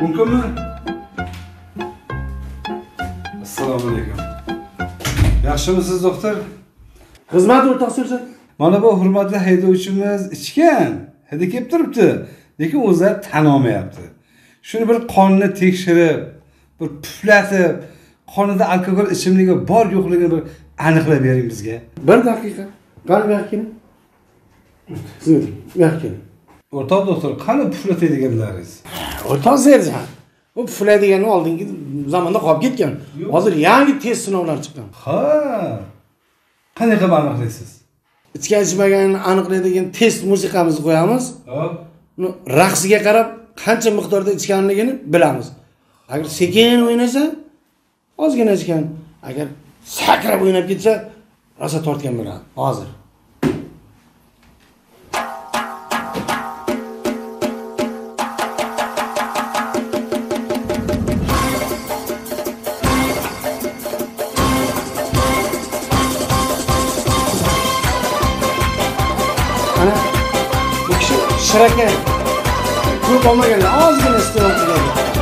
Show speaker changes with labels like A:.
A: mumkinmi assalomu alaykum. Yaxshimisiz doktor?
B: Xizmat o'rtoq serjant
A: mana bu hurmatli haydovchimiz ichgan. Hidi kelib turibdi. Lekin o'zlari tan olmayapti. Shuni bir qonni tekshirib bir puflatib qonida alkogol ichimligi bor yo'qligini bir aniqlab bering bizga.
B: Bir daqiqa. Qani bu yoqqa keling siz bu yoqqa keling
A: o'rtoq doktor qani puflatadiganlaringiz
B: o'rtoq serjant bu puflaydigani oldingi zamonda qolib ketgan. Hozir yangi test sinovlari chiqqan.
A: Ha. Qanday qilib aniqlaysiz?
B: Ichgan ichmaganini aniqlaydigan test musiqamizni qo'yamiz. Raqsiga qarab qancha miqdorda ichganligini bilamiz. Agar sekin o'ynasa ozgina ichgan. Agar sakrab o'ynab ketsa rosa tortgan bo'ladi. Hozir bu ko'p olmaganlar ozgina iste'mol qilgan